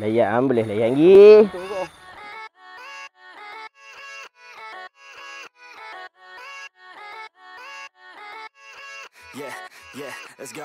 Layak am boleh layak lagi. Yeah, yeah, let's go.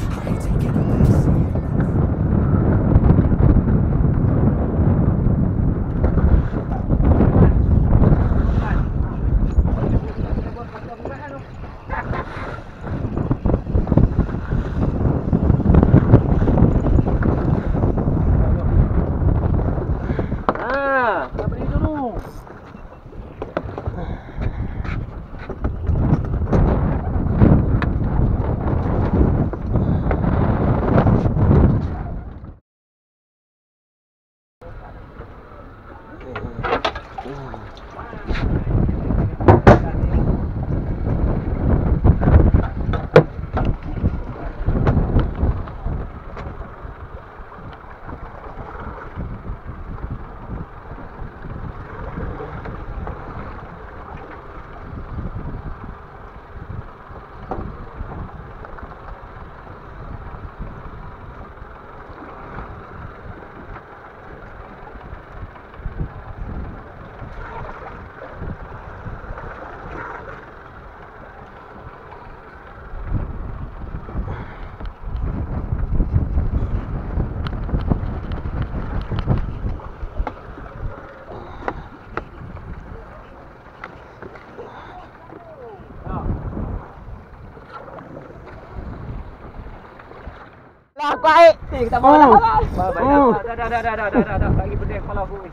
Lah baik. Eh, kita bawa lah. Hmm. Baik. Hmm. Dah, dah, dah, dah, dah, dah, dah, dah, dah. Lagi pedih kepala aku. ni.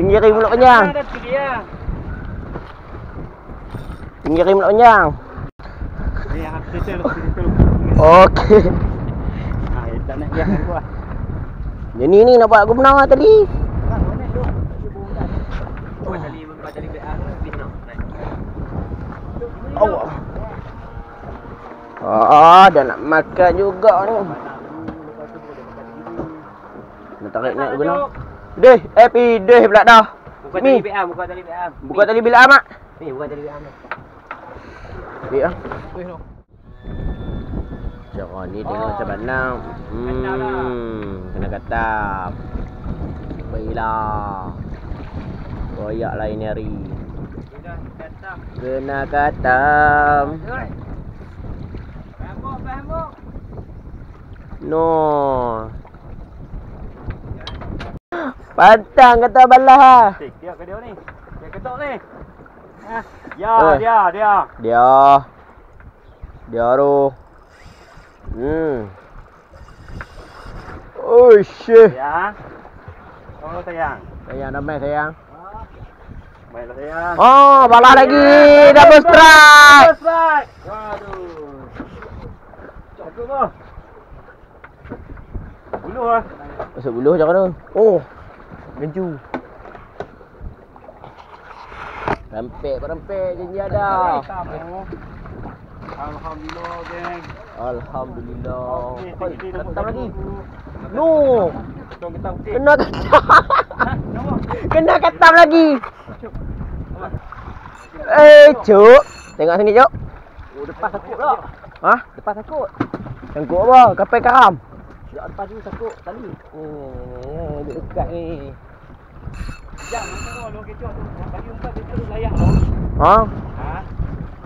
Pinggiri mulut panjang. Dah, dah, tinggi ya. Pinggiri mulut panjang. Ni yang aku cerita. Okey. Ah, eh, tak nak biarkan aku lah. Jadi ni nak buat aku menang lah tadi. Ah, mana Oh, dah nak makan juga ni. Nak tarik nak guna. Deh, eh pi deh pula dah. Buka tali BM, buka tali BM. Buka tali bilam mak. Ni buka tali BM. Ya. Jangan ni tengok oh. macam mana. Hmm, kena katap. Baiklah. Koyaklah ini hari. Kena katam. Kena katam. No. Pantang kata balah. Tik, dia ke dia ni? Dia ketuk ni. Ah, ya, Eh. dia, dia. Dia. Dia tu. Hmm. Oh shit. Ya. Oh, sayang. Sayang damai sayang. Baiklah sayang. Oh, balah lagi. Double strike. Double strike. Waduh. Cukup bah. Bulu ah. Masuk buluh macam mana? Oh. Genju. Rempek berempek janji ada. Alhamdulillah, geng. Alhamdulillah. Ketam lagi. No. Kena ketam. Kena ketam lagi. Eh, cuk. Tengok sini, cuk. Oh, depan takut tak? Ha? Depan takut. Tengok apa? Kapal karam. Sekejap lepas tu takut tali. Hmm, oh, dia dekat ni. Sekejap, macam mana orang kecoh tu? Bagi umpan dia terus layak tau. Ha? Ha?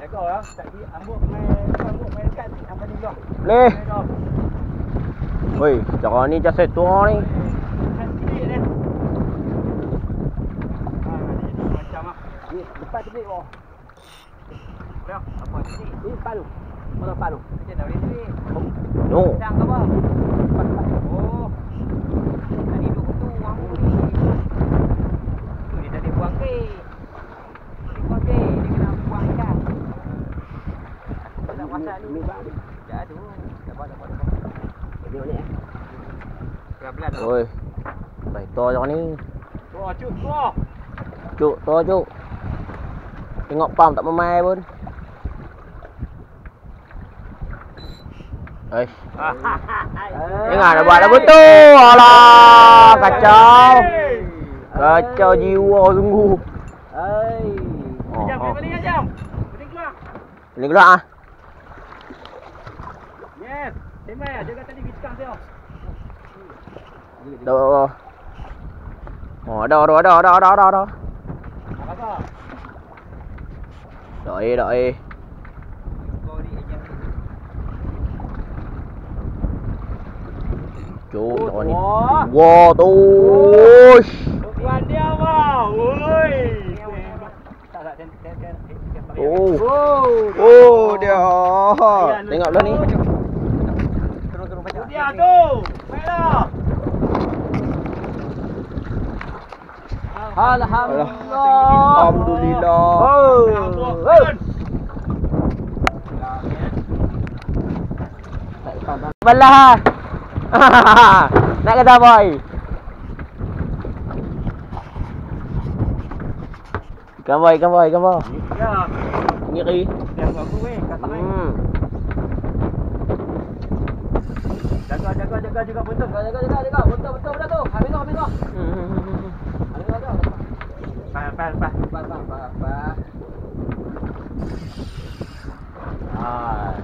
Ya kau lah. Tadi ambuk main, ambuk main dekat ni. Apa ni lah. Leh. Oi, cara ni just tua ni. Cepat ini. bawah Boleh apa sikit Ini palu Mana palu Macam tak boleh sikit No Sang apa Oi. Baik to yang ni. To cu to. Cu to cu. Tengok pam tak memai pun. Eh. Dengar dah buat dah betul. Alah kacau. Kacau jiwa sungguh. Hai. Jom pergi mari jom. Pergi keluar. Pergi keluar ah. Yes. Sembah aja kata tadi bincang dia. Dah. Oh, ada ada ada ada ada ada. ni jam. Cuk, dah ni. Wah. Wah, tu. Tuan dia. Oi. Tak tak ten ten. Oh. Oh. Dia. Tengok belah ni. Dia tu. Baiklah. Alhamdulillah. Alhamdulillah. Oh. Belah. Nak kata boy. Ikan boy, ikan boy, ikan boy. Ya. Ngiri. Dia aku weh kata weh. Hmm. Jaga jaga jaga jaga betul. Jaga jaga jaga jaga betul betul betul tu. Habis tu habis tu. Habis tu. Pas pas pas pas pas pas pas. Ah.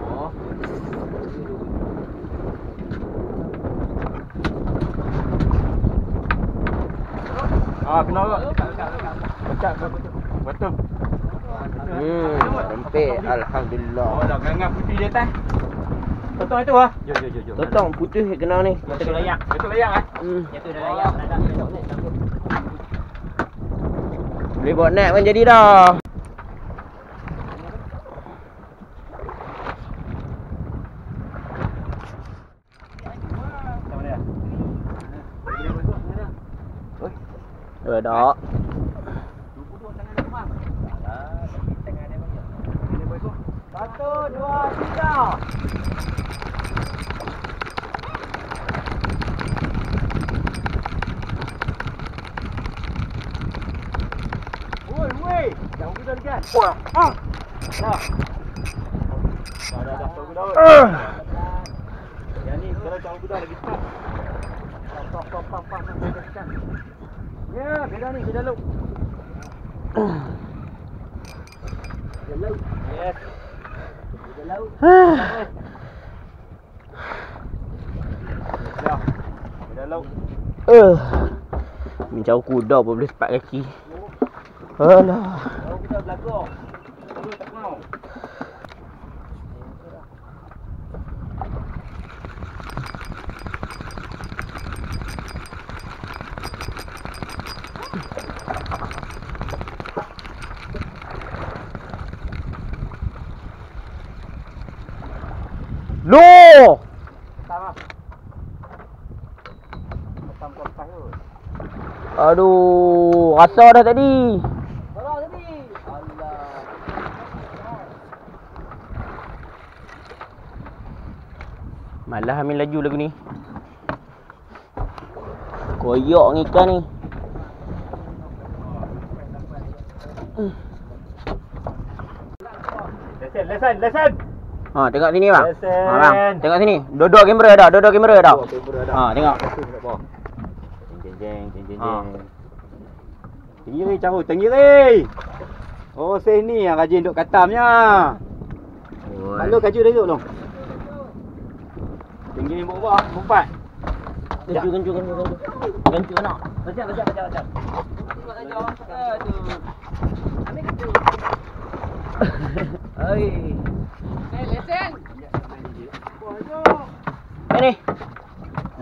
Oh. Ah, kena agak. Dekat dekat dekat. Dekat betul. Betul. Hmm, rempit. Alhamdulillah. Oh, dah gangan putih di atas. Totong itu ah. Jom jom jom. Totong putih kena ni. Betul layak. Betul layak ah. Hmm. Itu dah layak. Dah dah dah dah. Boleh buat net pun jadi dah. Sama dia. Eh, dah. Satu, dua, tiga. Woi, woi. Jangan gudang kan. Wah. Ah. Dah. Dah, dah, dah. Tunggu dah. Uh. Yang ni kalau jangan gudang lagi cepat. Pam, pam, pam, pam, pam, pam, pam. Ya, beda ni, beda look. Yes. Beda laut. Dah. Beda laut. Eh. Mencau kuda pun boleh sepat kaki. Alah. Kalau kita belakang. Tak mau. Tu. Aduh, rasa dah tadi. Alah tadi. Allah. Malah ambil laju lagu ni. Koyak ni ikan ni. Lesen, lesen, lesen. Ha, tengok sini bang. Lesen. Ha, bang. Tengok sini. Dua-dua kamera dah, dua-dua kamera dah. Ha, tengok. Jeng jeng jeng jeng Ha. jeng. Tenggiri cahu, tenggiri. Oh, sini yang rajin duk katamnya. Lalu kaju dah duduk tu. Tenggiri buat apa? Empat. Kencu, kencu, kencu, kencu. Kencu nak. Bajak, bajak, bajak, bajak. Oi. Ini.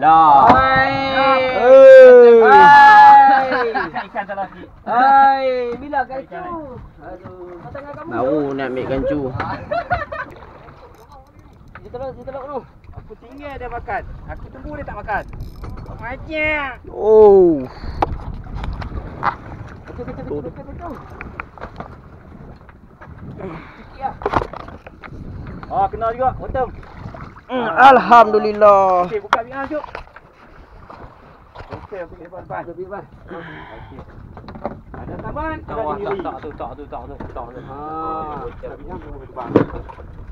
Lah. Oi. Ikan salah sikit. Hai, bila kacu? Aduh, kat tengah kamu. Mau nak ambil kancu. Dia teluk, dia teluk tu. Aku tinggal dia makan. Aku tunggu dia tak makan. Macam. Oh. Kacu, kacu, kacu, kacu, kacu. Sikit lah. Oh, kena juga. Bottom. Hmm, Alhamdulillah. Okey, buka biar jom. Okey, pergi depan depan. Tepi depan. Okey. Ada taman, ada Tak, tak, tak tu, tak tu, tak tu, tak tu. Ah, tak boleh terbang. Tu. Ni